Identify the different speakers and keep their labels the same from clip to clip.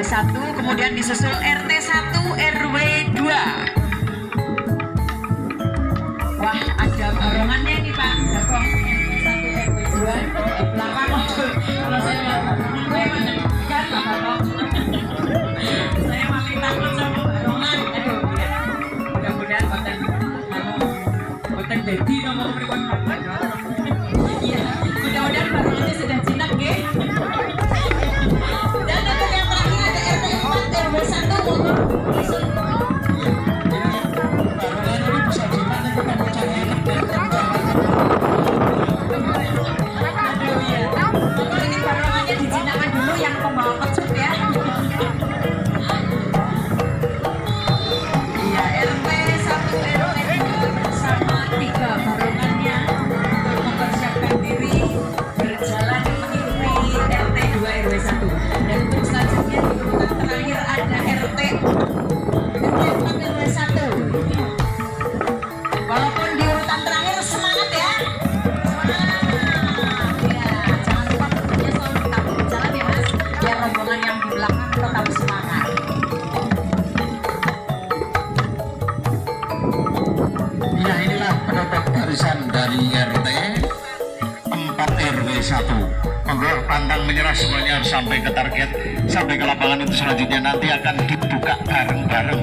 Speaker 1: RW 1 kemudian disusul RT 1 RW 2
Speaker 2: benar-benar pantang menyerah semuanya. Harus sampai ke target sampai ke lapangan itu selanjutnya. Nanti akan dibuka bareng-bareng.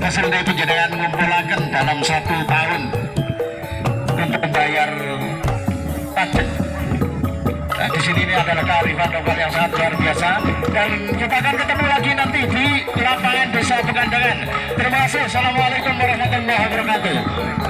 Speaker 2: Hasil itu jangan mengumpulkan dalam satu tahun untuk membayar pajak. Nah, di sini ini adalah kearifan lokal yang sangat luar biasa. Dan kita akan ketemu lagi nanti di lapangan desa Pegandangan. Terima kasih. Assalamualaikum warahmatullahi wabarakatuh.